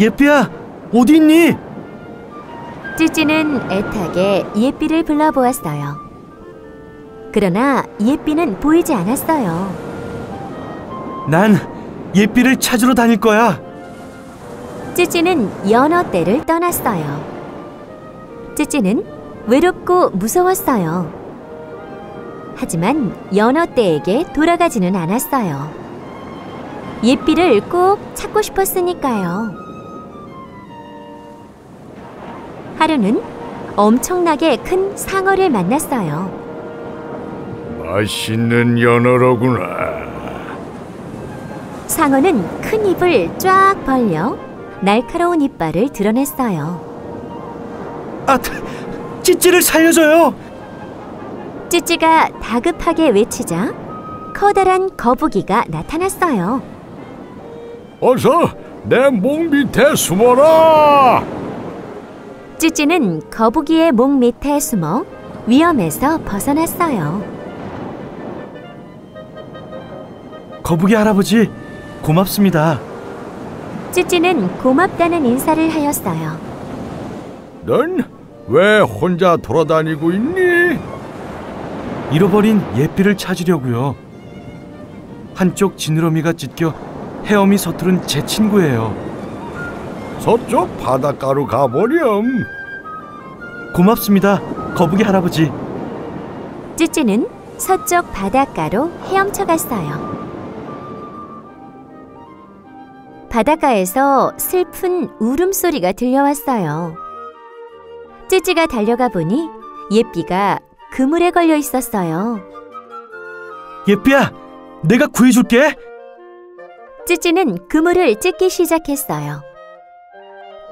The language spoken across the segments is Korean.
예삐야, 어디 있니? 찌찌는 애타게 예삐를 불러보았어요. 그러나 예삐는 보이지 않았어요. 난 예삐를 찾으러 다닐 거야. 찌찌는 연어 떼를 떠났어요. 찌찌는 외롭고 무서웠어요. 하지만 연어 떼에게 돌아가지는 않았어요. 예삐를 꼭 찾고 싶었으니까요. 하루는 엄청나게 큰 상어를 만났어요. 맛있는 연어로구나. 상어는 큰 입을 쫙 벌려 날카로운 이빨을 드러냈어요. 아, 찌찌를 살려줘요. 찌찌가 다급하게 외치자 커다란 거북이가 나타났어요. 어서 내목 밑에 숨어라. 찌찌는 거북이의 목 밑에 숨어 위험에서 벗어났어요. 거북이 할아버지, 고맙습니다. 찌찌는 고맙다는 인사를 하였어요. 넌 왜 혼자 돌아다니고 있니? 잃어버린 예삐를 찾으려고요. 한쪽 지느러미가 찢겨 헤엄이 서투른 제 친구예요. 서쪽 바닷가로 가보렴. 고맙습니다, 거북이 할아버지. 찌찌는 서쪽 바닷가로 헤엄쳐 갔어요. 바닷가에서 슬픈 울음소리가 들려왔어요. 찌찌가 달려가 보니 예삐가 그물에 걸려 있었어요. 예삐야, 내가 구해줄게. 찌찌는 그물을 찢기 시작했어요.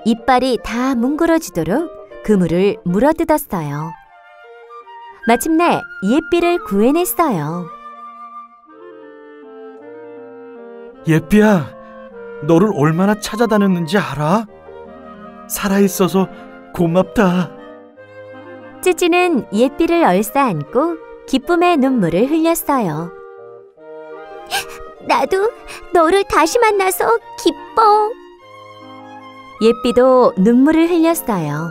이빨이 다 뭉그러지도록 그물을 물어뜯었어요. 마침내 예삐를 구해냈어요. 예삐야, 너를 얼마나 찾아다녔는지 알아? 살아있어서 고맙다. 찌찌는 예삐를 얼싸안고 기쁨의 눈물을 흘렸어요. 나도 너를 다시 만나서 기뻐. 예삐도 눈물을 흘렸어요.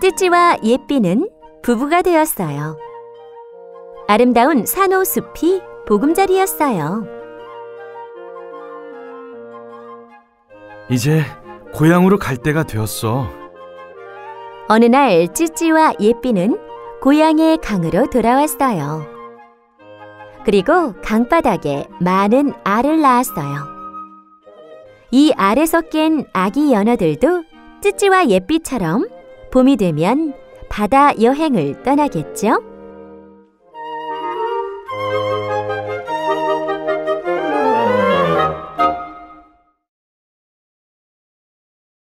찌찌와 예삐는 부부가 되었어요. 아름다운 산호숲이 보금자리였어요. 이제 고향으로 갈 때가 되었어. 어느 날 찌찌와 예삐는 고향의 강으로 돌아왔어요. 그리고 강바닥에 많은 알을 낳았어요. 이 알에서 깬 아기 연어들도 찌찌와 예삐처럼 봄이 되면 바다 여행을 떠나겠죠?